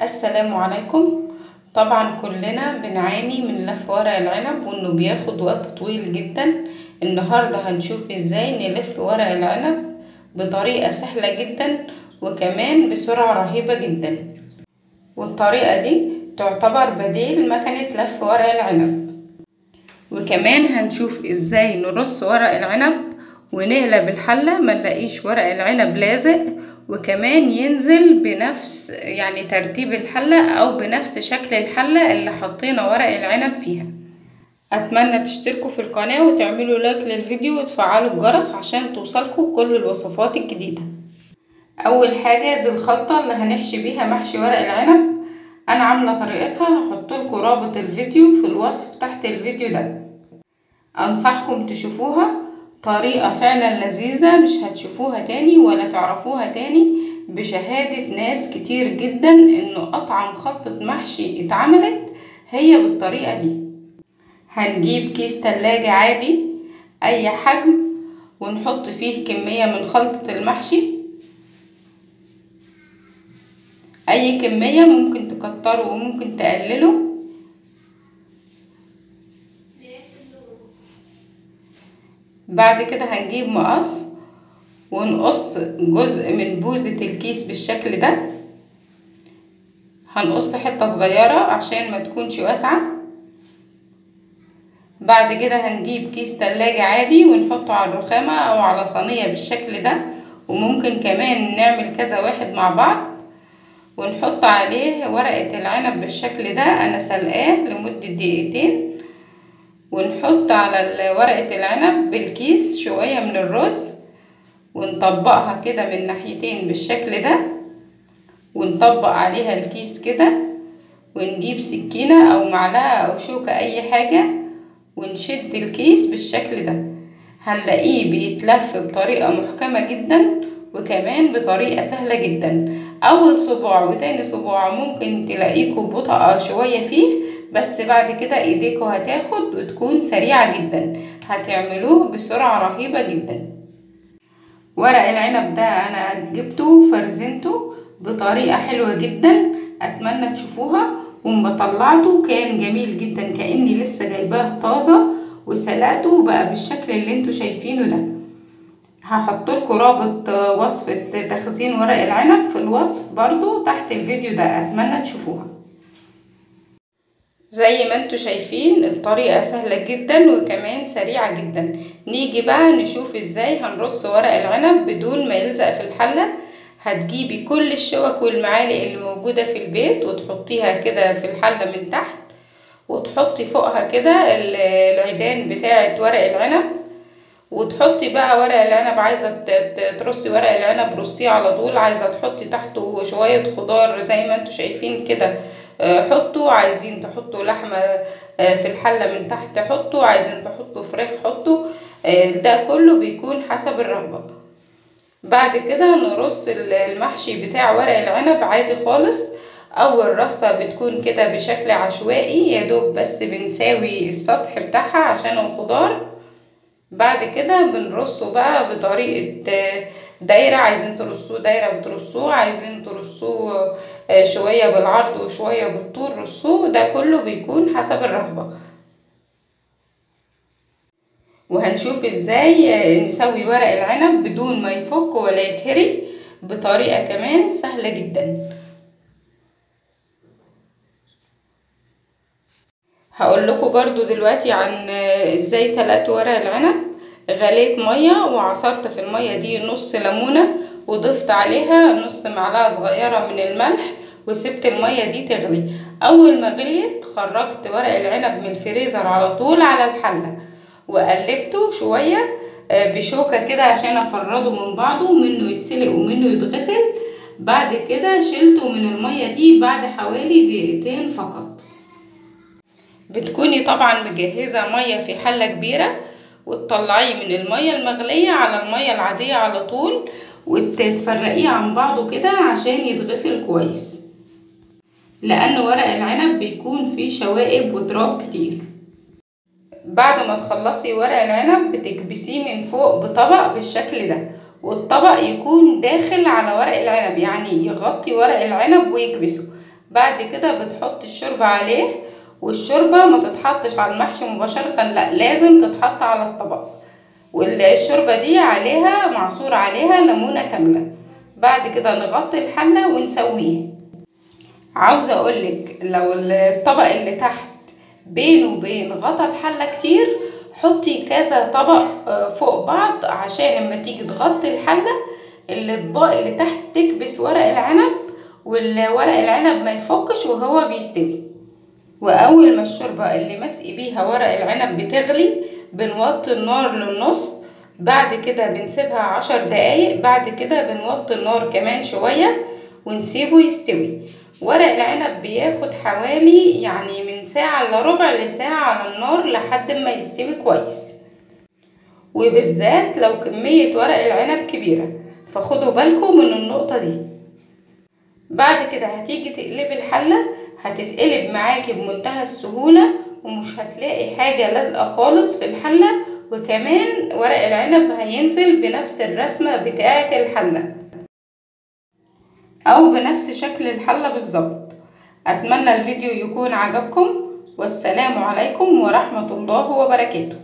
السلام عليكم. طبعا كلنا بنعاني من لف ورق العنب وإنه بياخد وقت طويل جدا. النهاردة هنشوف إزاي نلف ورق العنب بطريقة سهلة جدا وكمان بسرعة رهيبة جدا. والطريقة دي تعتبر بديل مكنة لف ورق العنب. وكمان هنشوف إزاي نرص ورق العنب ونقلب الحلة ما نلاقيش ورق العنب لازق وكمان ينزل بنفس يعني ترتيب الحلة أو بنفس شكل الحلة اللي حطينا ورق العنب فيها. أتمنى تشتركوا في القناة وتعملوا لايك للفيديو وتفعلوا الجرس عشان توصلكوا كل الوصفات الجديدة. أول حاجة دي الخلطة اللي هنحشي بيها محشي ورق العنب. أنا عاملة طريقتها هحط لكم رابط الفيديو في الوصف تحت الفيديو ده. أنصحكم تشوفوها. طريقة فعلا لذيذة مش هتشوفوها تاني ولا تعرفوها تاني بشهادة ناس كتير جدا إنه أطعم خلطة محشي اتعملت هي بالطريقة دي. هنجيب كيس تلاجة عادي أي حجم ونحط فيه كمية من خلطة المحشي. أي كمية ممكن تكتروا وممكن تقللوا بعد كده هنجيب مقص ونقص جزء من بوزة الكيس بالشكل ده. هنقص حتة صغيرة عشان ما تكونش واسعة. بعد كده هنجيب كيس تلاجة عادي ونحطه على الرخامة أو على صينية بالشكل ده. وممكن كمان نعمل كذا واحد مع بعض ونحط عليه ورقة العنب بالشكل ده. أنا سلقاه لمدة دقيقتين. ونحط على ورقة العنب بالكيس شوية من الرز ونطبقها كده من ناحيتين بالشكل ده ونطبق عليها الكيس كده ونجيب سكينة أو معلقة أو شوكة أي حاجة ونشد الكيس بالشكل ده. هنلاقيه بيتلف بطريقة محكمة جدا وكمان بطريقة سهلة جدا. أول صباع وتاني صباع ممكن تلاقيكوا بطأة شوية فيه بس بعد كده ايديكوا هتاخد وتكون سريعة جدا. هتعملوه بسرعة رهيبة جدا. ورق العنب ده أنا جبته وفرزنته بطريقة حلوة جدا. اتمنى تشوفوها. وما طلعته كان جميل جدا كأني لسه جايباه طازة وسلقته بقى بالشكل اللي أنتوا شايفينه ده. هحط لكم رابط وصفة تخزين ورق العنب في الوصف برضو تحت الفيديو ده. اتمنى تشوفوها. زي ما أنتوا شايفين الطريقة سهلة جدا وكمان سريعة جدا. نيجي بقى نشوف إزاي هنرص ورق العنب بدون ما يلزق في الحلة. هتجيبي كل الشوك والمعالق اللي موجودة في البيت وتحطيها كده في الحلة من تحت وتحطي فوقها كده العيدان بتاعة ورق العنب. وتحطي بقى ورق العنب عايزة ترصي ورق العنب رصيه على طول عايزة تحطي تحته شوية خضار زي ما أنتوا شايفين كده حطوا. عايزين تحطوا لحمة في الحلة من تحت حطوا. عايزين تحطوا فراخ حطوا. ده كله بيكون حسب الرغبة. بعد كده نرص المحشي بتاع ورق العنب عادي خالص. أول رصة بتكون كده بشكل عشوائي يدوب بس بنساوي السطح بتاعها عشان الخضار. بعد كده بنرصه بقى بطريقة دايرة عايزين ترصوه دايرة بترصوه عايزين ترصوه شوية بالعرض وشوية بالطول رصوه ده كله بيكون حسب الرغبة. وهنشوف إزاي نسوي ورق العنب بدون ما يفك ولا يتهري بطريقة كمان سهلة جدا. هقول لكم برضو دلوقتي عن إزاي سلقت ورق العنب. غليت مية وعصرت في المية دي نص ليمونة وضفت عليها نص معلقة صغيرة من الملح وسبت المية دي تغلي. أول ما غليت خرجت ورق العنب من الفريزر على طول على الحلة وقلبته شوية بشوكة كده عشان أفرده من بعضه ومنه يتسلق ومنه يتغسل. بعد كده شلته من المية دي بعد حوالي دقيقتين فقط. بتكوني طبعا مجهزة مية في حلة كبيرة وتطلعيه من المية المغلية على المية العادية على طول وتفرقيه عن بعضه كده عشان يتغسل كويس. لأن ورق العنب بيكون فيه شوائب وتراب كتير. بعد ما تخلصي ورق العنب بتكبسيه من فوق بطبق بالشكل ده والطبق يكون داخل على ورق العنب يعني يغطي ورق العنب ويكبسه. بعد كده بتحط الشوربة عليه والشوربة ما تتحطش على المحشي مباشرة لا لازم تتحط على الطبق. والشوربة دي عليها معصور عليها ليمونة كاملة. بعد كده نغطي الحلة ونسويه عاوزة أقولك لو الطبق اللي تحت بينه وبين غطا الحلة كتير حطي كذا طبق فوق بعض عشان لما تيجي تغطي الحلة الاطباق اللي تحت تكبس ورق العنب والورق العنب ما يفكش وهو بيستوي. وأول ما الشوربة اللي مسقي بيها ورق العنب بتغلي بنوطي النار للنص بعد كده بنسيبها عشر دقايق بعد كده بنوطي النار كمان شوية ونسيبه يستوي. ورق العنب بياخد حوالي يعني من ساعة الا ربع لساعة على النار لحد ما يستوي كويس. وبالذات لو كمية ورق العنب كبيرة فخدوا بالكم من النقطة دي. بعد كده هتيجي تقلبي الحلة هتتقلب معاكي بمنتهى السهولة ومش هتلاقي حاجة لازقة خالص في الحلة. وكمان ورق العنب هينزل بنفس الرسمة بتاعة الحلة. أو بنفس شكل الحلة بالظبط. أتمنى الفيديو يكون عجبكم. والسلام عليكم ورحمة الله وبركاته.